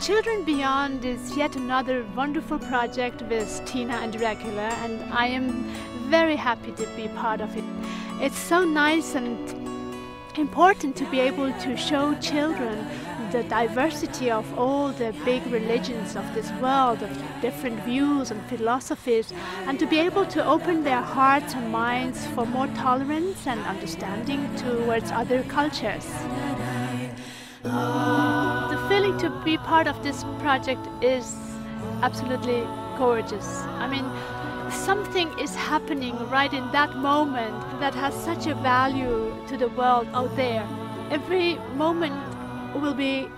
Children Beyond is yet another wonderful project with Tina and Regula, and I am very happy to be part of it. It's so nice and important to be able to show children the diversity of all the big religions of this world, of different views and philosophies, and to be able to open their hearts and minds for more tolerance and understanding towards other cultures. To be part of this project is absolutely gorgeous. I mean, something is happening right in that moment that has such a value to the world out there. Every moment will be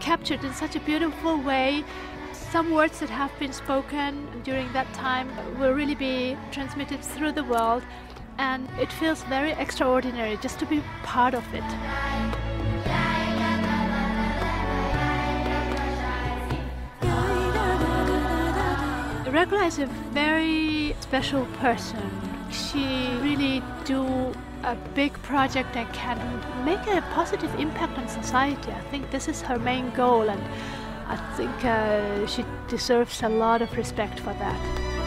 captured in such a beautiful way. Some words that have been spoken during that time will really be transmitted through the world, and it feels very extraordinary just to be part of it. Regula is a very special person. She really do a big project that can make a positive impact on society. I think this is her main goal, and I think uh, she deserves a lot of respect for that.